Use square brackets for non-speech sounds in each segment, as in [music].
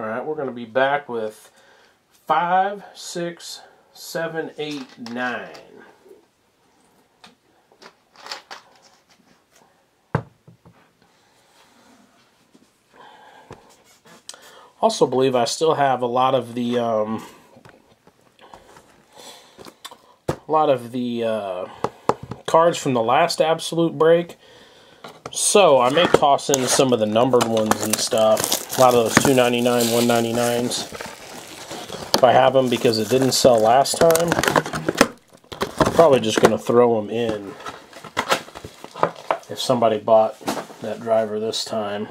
All right, we're going to be back with five, six, seven, eight, nine. Also, believe I still have a lot of the um, a lot of the uh, cards from the last absolute break. So I may toss in some of the numbered ones and stuff. A lot of those 299, 199s. If I have them because it didn't sell last time, I'm probably just going to throw them in if somebody bought that driver this time.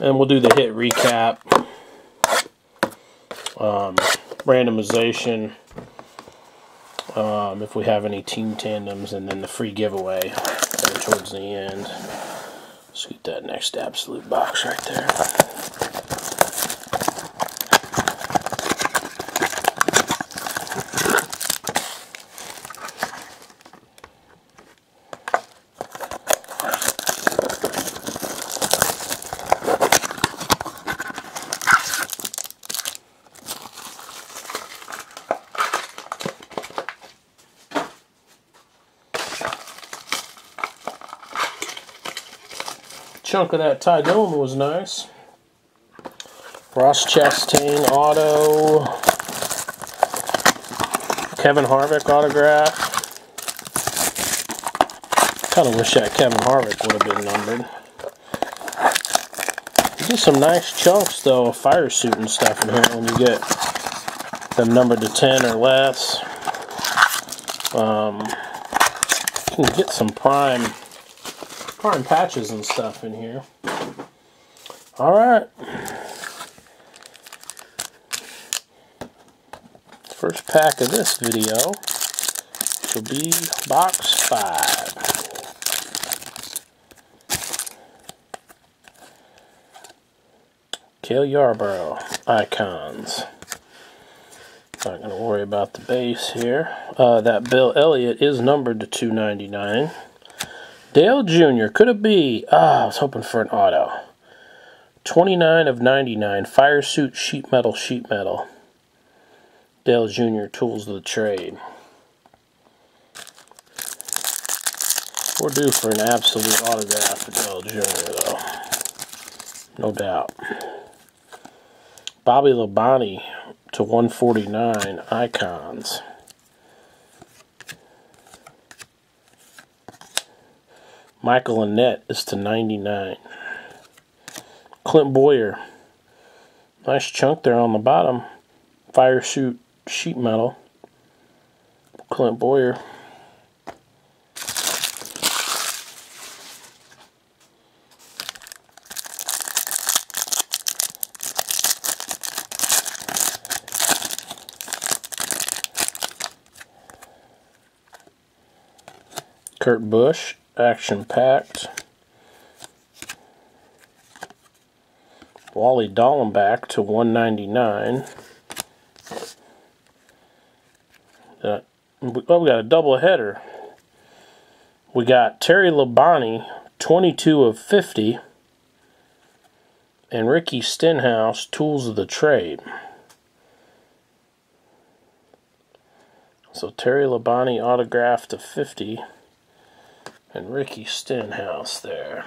And we'll do the hit recap, um, randomization, um, if we have any team tandems, and then the free giveaway towards the end. Scoot that next absolute box right there. Chunk of that Ty Dillon was nice. Ross Chastain auto. Kevin Harvick autograph. Kind of wish that Kevin Harvick would have been numbered. You get some nice chunks though fire suit and stuff in here when you get them numbered to 10 or less. Um, you can get some prime prime patches and stuff in here. All right. First pack of this video will be box five. Cale Yarborough icons. Not going to worry about the base here. Uh, that Bill Elliott is numbered to 299. Dale Jr. Could it be? Ah, I was hoping for an auto. 29 of 99. Fire suit sheet metal, sheet metal. Dale Jr. Tools of the Trade. We're due for an absolute autograph for Dale Jr. though. No doubt. Bobby Labonte to 149 icons. Michael Annett is to 99. Clint Bowyer. Nice chunk there on the bottom. Fire suit sheet metal. Clint Bowyer. Kurt Busch action packed. Wally Dallenbach to 199. Uh, we got a double header. We got Terry Labonte, 22 of 50. And Ricky Stenhouse, Tools of the Trade. So Terry Labonte autographed to 50 and Ricky Stenhouse there.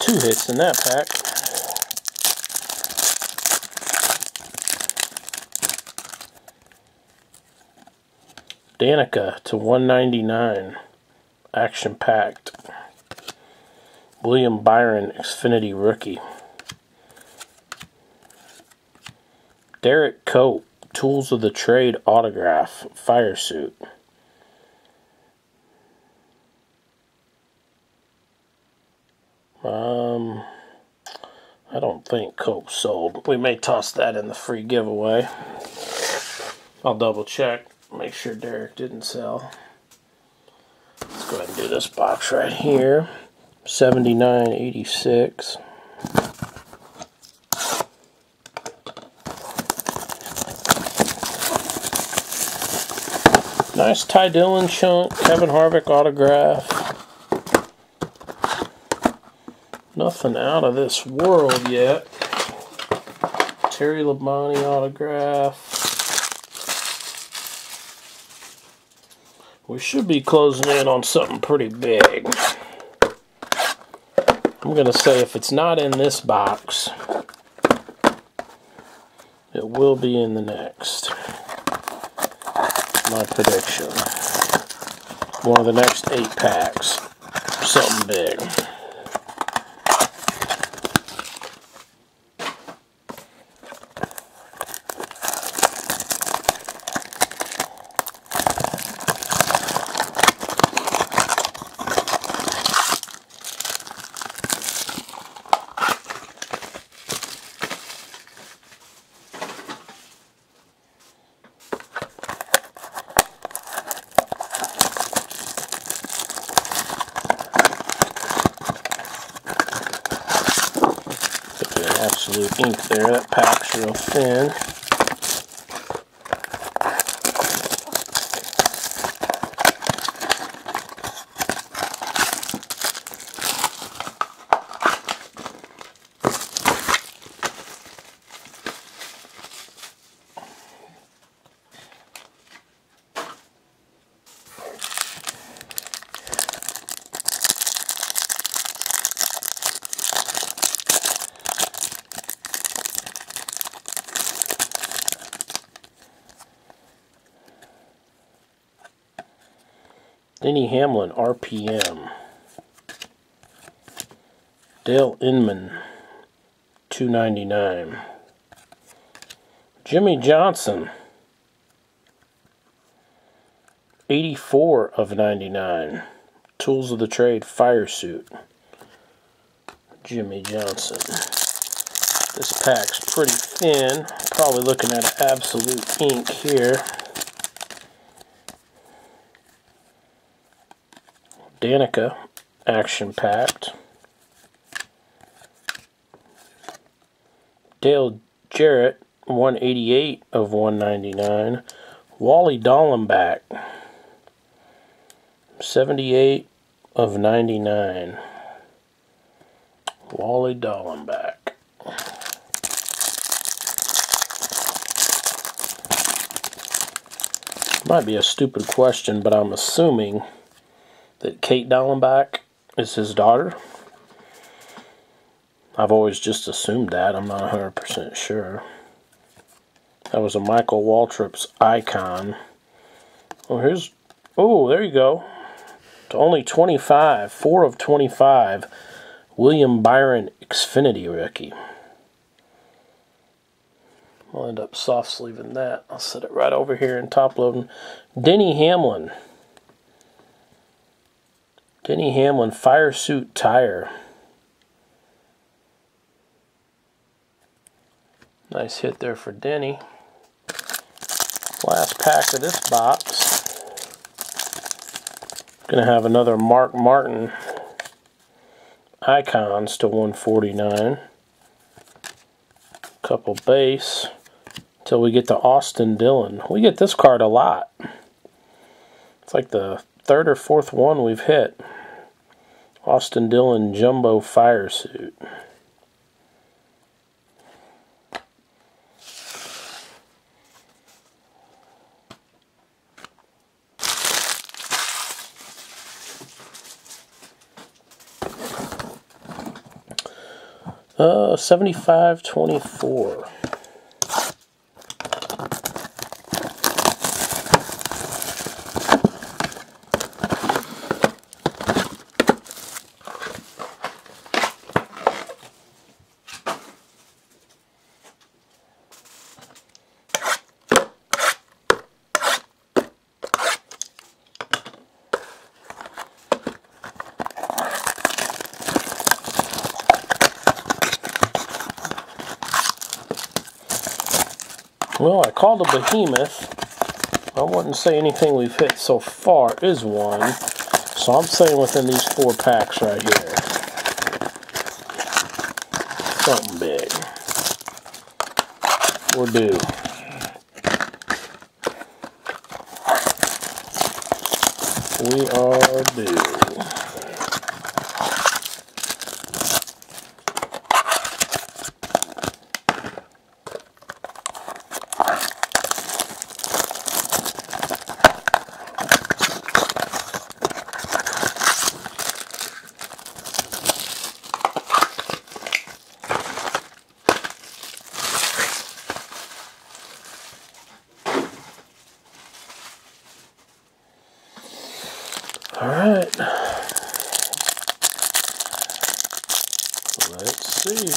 Two hits in that pack. Danica to 199. Action packed. William Byron Xfinity rookie. Derrike Cope Tools of the Trade autograph fire suit. Um, I don't think Cope sold. We may toss that in the free giveaway. I'll double check, make sure Derrike didn't sell. Let's go ahead and do this box right here. 79.86. Nice Ty Dillon chunk, Kevin Harvick autograph. Nothing out of this world yet. Terry Labonte autograph. We should be closing in on something pretty big. I'm going to say if it's not in this box, it will be in the next. My prediction. One of the next eight packs. Something big. absolute ink there. That pack's real thin. Denny Hamlin, RPM. Dale Inman, 299. Jimmie Johnson, 84 of 99. Tools of the Trade Fire Suit. Jimmie Johnson. This pack's pretty thin. Probably looking at absolute ink here. Danica action packed. Dale Jarrett 188 of 199. Wally Dallenbach 78 of 99. Wally Dallenbach. Might be a stupid question, but I'm assuming that Kate Dallenbach is his daughter. I've always just assumed that. I'm not 100% sure. That was a Michael Waltrip's icon. Oh, here's... Oh, there you go. To only 25. 4 of 25. William Byron Xfinity rookie. I'll end up soft sleeving that. I'll set it right over here and top loading. Denny Hamlin. Denny Hamlin Fire Suit Tire. Nice hit there for Denny. Last pack of this box. Gonna have another Mark Martin icons to 149. Couple base till we get to Austin Dillon. We get this card a lot. It's like the third or fourth one we've hit. Austin Dillon Jumbo Fire Suit. Uh, 7524. Well, I called a behemoth. I wouldn't say anything we've hit so far is one. So I'm saying within these four packs right here. Something big. We're due. We are due. Let's see.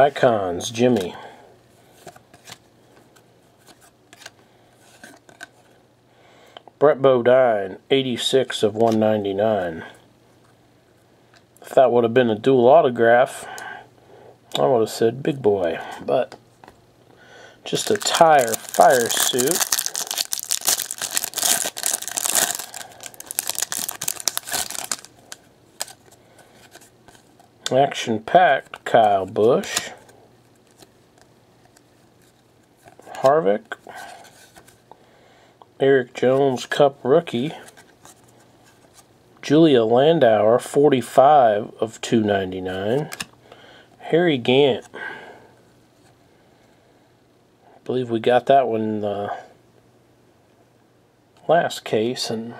Icons, Jimmy. Brett Bodine, 86 of 199. If that would have been a dual autograph, I would have said big boy. But just a tire fire suit. Action packed Kyle Busch. Harvick. Erik Jones Cup rookie. Julia Landauer, 45 of 299. Harry Gant. I believe we got that one in the last case, and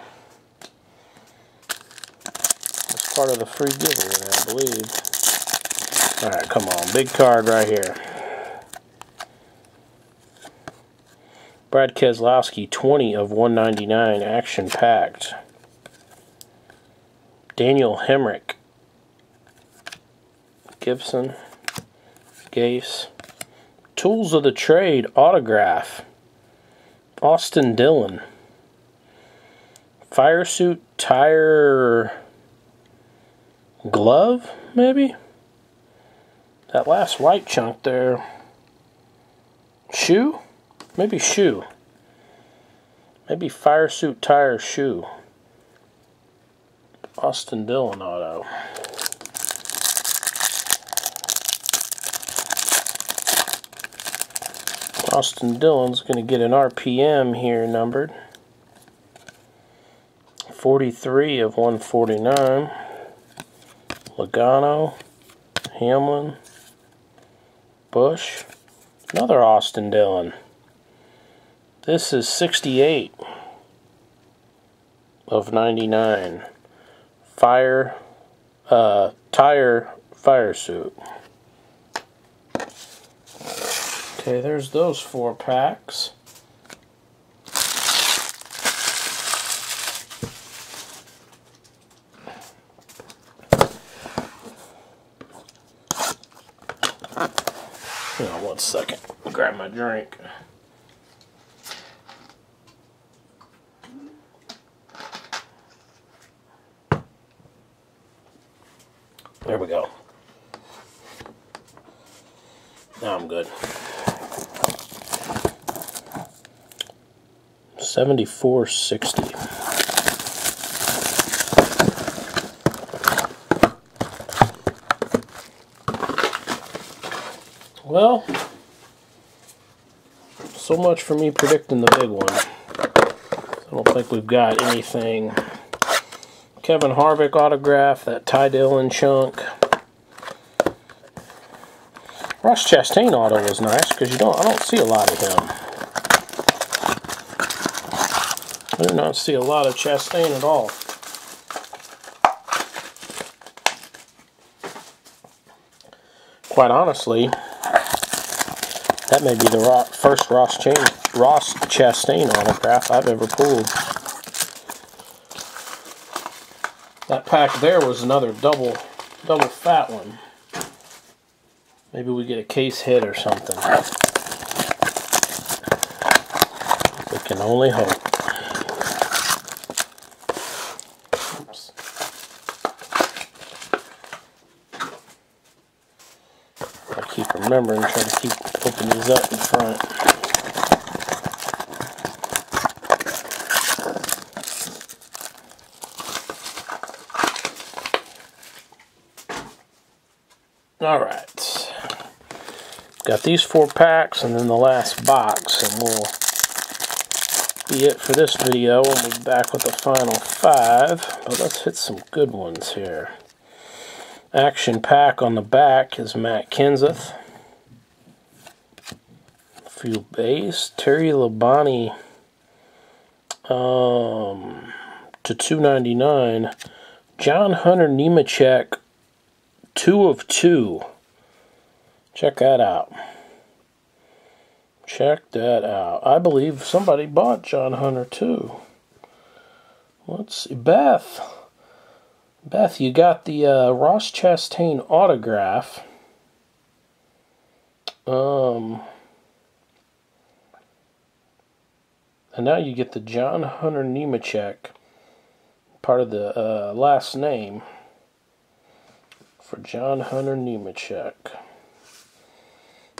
it's part of the free giveaway, I believe. Alright, come on. Big card right here. Brad Keselowski, 20 of 199, action packed. Daniel Hemric, Gibson, Gase, Tools of the Trade, autograph, Austin Dillon, Fire Suit Tire Glove, maybe? That last white chunk there. Shoe? Maybe shoe. Maybe fire suit tire shoe. Austin Dillon auto. Austin Dillon's going to get an RPM here numbered. 43 of 149. Logano. Hamlin. Busch. Another Austin Dillon. This is 68 of 99. Fire, uh, tire fire suit. Okay, there's those four packs. Second. Grab my drink. There we go. Now I'm good. 7460. Well, so much for me predicting the big one. I don't think we've got anything Kevin Harvick autograph, that Ty Dillon chunk. Ross Chastain auto was nice because you don't I don't see a lot of him. I do not see a lot of Chastain at all. Quite honestly, that may be the first Ross, Ross Chastain autograph I've ever pulled. That pack there was another double, double fat one. Maybe we get a case hit or something. We can only hope. Oops. I keep remembering, trying to keep opening these up in front. Alright. Got these four packs and then the last box, and we'll be it for this video. We'll be back with the final five, but let's hit some good ones here. Action pack on the back is Matt Kenseth. Few base, Terry Labonte um, to 299. John Hunter Nemechek Two of two. Check that out. Check that out. I believe somebody bought John Hunter too. let's see, Beth. Beth, you got the uh, Ross Chastain autograph. Um, and now you get the John Hunter Nemechek, part of the uh, last name for John Hunter Nemechek.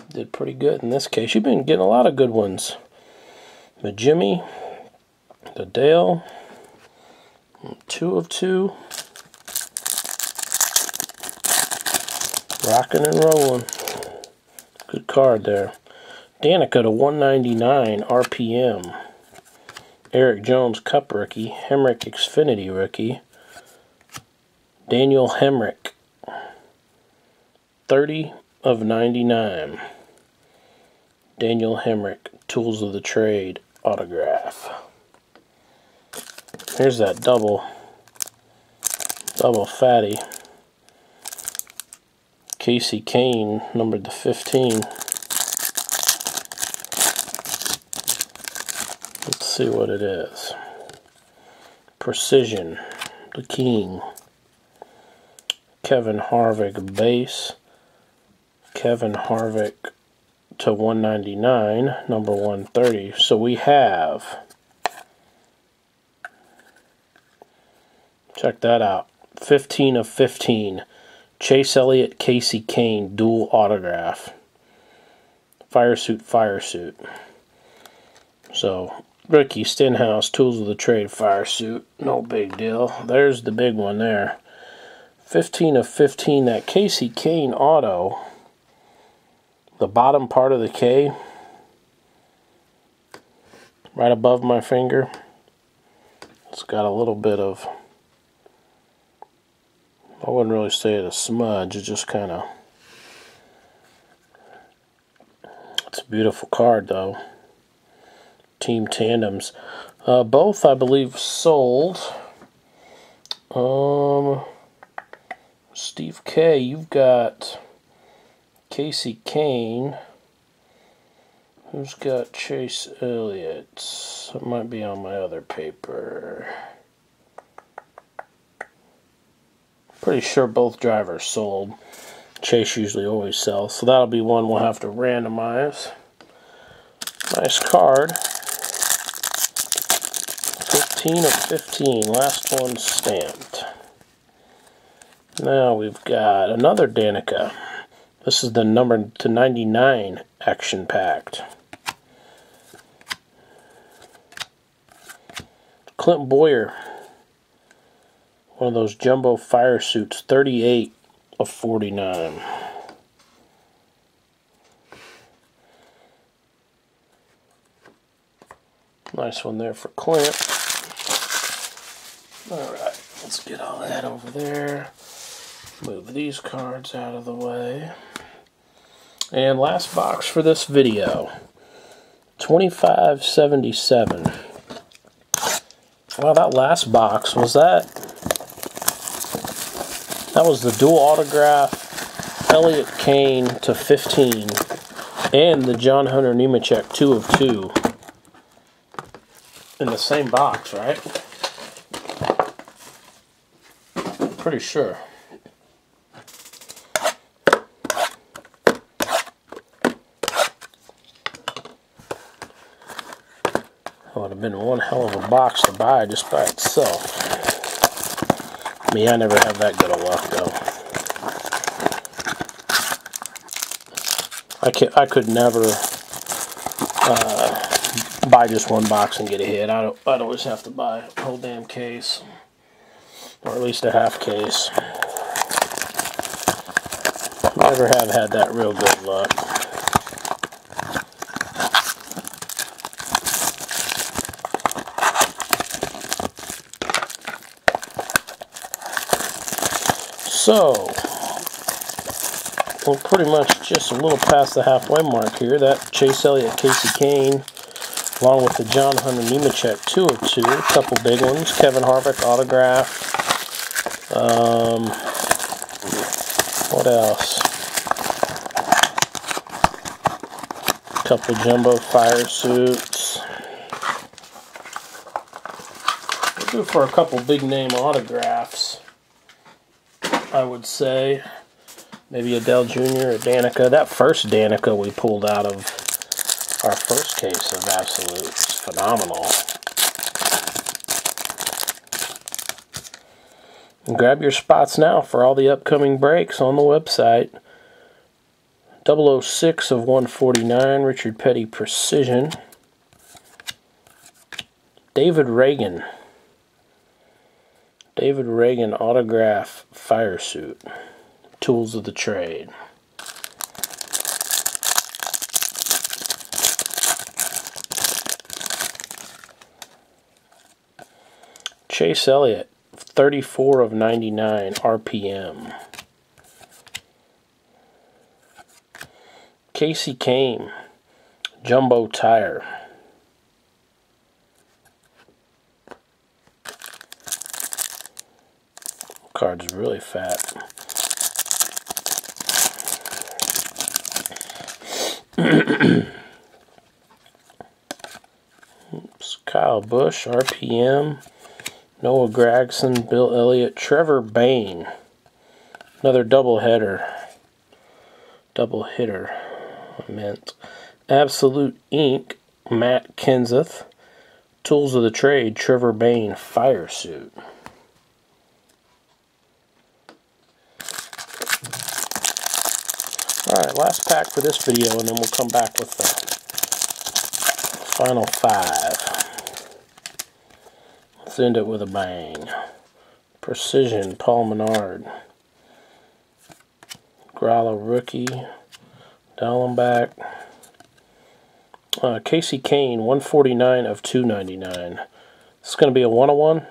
Did pretty good in this case. You've been getting a lot of good ones. The Jimmy, the Dale, two of two. Rocking and rolling. Good card there. Danica to 199 RPM. Erik Jones Cup rookie. Hemric Xfinity rookie. Daniel Hemric, 30 of 99. Daniel Hemric, Tools of the Trade autograph. Here's that double, double fatty. Kasey Kahne, numbered to 15. Let's see what it is. Precision, the King. Kevin Harvick base. Kevin Harvick to 199, number 130. So we have, check that out, 15 of 15. Chase Elliott, Kasey Kahne, dual autograph. Fire suit, fire suit. So, Ricky Stenhouse, Tools of the Trade, fire suit. No big deal. There's the big one there. 15 of 15, that Kasey Kahne auto the bottom part of the K, right above my finger, it's got a little bit of, I wouldn't really say it a smudge, it's just kind of, it's a beautiful card though. Team Tandems. Uh, both, I believe, sold. Um, Steve K, you've got Kasey Kahne. Who's got Chase Elliott? It might be on my other paper. Pretty sure both drivers sold. Chase usually always sells, so that'll be one we'll have to randomize. Nice card. 15 of 15, last one stamped. Now we've got another Danica. This is the number to 99 action packed. Clint Bowyer. One of those jumbo fire suits, 38 of 49. Nice one there for Clint. Alright, let's get all that over there. Move these cards out of the way. And last box for this video. 2577. Wow, that last box, was that... That was the dual autograph Elliott Kahne to 15. And the John Hunter Nemechek 2 of 2. In the same box, right? Pretty sure. That would have been one hell of a box to buy just by itself. Me, I never have that good of luck though. I could, I could never uh, buy just one box and get a hit. I'd, I'd always have to buy a whole damn case, or at least a half case. Never have had that real good luck. So, we're pretty much just a little past the halfway mark here. That Chase Elliott, Kasey Kahne, along with the John Hunter Nemechek 2 of 2. A couple big ones. Kevin Harvick autograph. Um, what else? A couple jumbo fire suits. Due for a couple big name autographs, I would say. Maybe Adele Jr. or Danica. That first Danica we pulled out of our first case of Absolutes. Phenomenal. Grab your spots now for all the upcoming breaks on the website. 006 of 149, Richard Petty Precision. David Ragan. David Ragan autograph fire suit. Tools of the trade. Chase Elliott, 34 of 99 RPM. Kasey Kahne, Jumbo Tire. Card's really fat. [coughs] Oops, Kyle Busch, RPM. Noah Gragson, Bill Elliott, Trevor Bayne. Another double header. Double hitter, I meant. Absolute Ink, Matt Kenseth. Tools of the Trade, Trevor Bayne, Fire Suit. Alright, last pack for this video, and then we'll come back with the final five. End it with a bang. Precision, Paul Menard. Grala rookie. Dallenbach. Uh, Kasey Kahne, 149 of 299. This is going to be a one-on-one.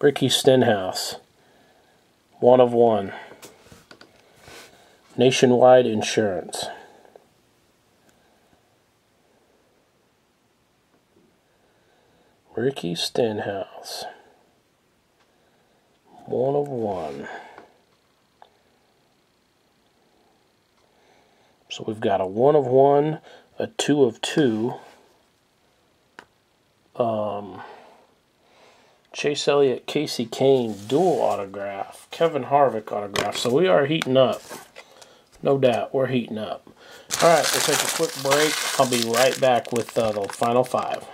Ricky Stenhouse. One of one. Nationwide Insurance. Ricky Stenhouse. One of one. So we've got a one of one, a two of two. Um, Chase Elliott, Kasey Kahne, dual autograph, Kevin Harvick autograph. So we are heating up. No doubt, we're heating up. All right, we'll take a quick break. I'll be right back with uh, the final five.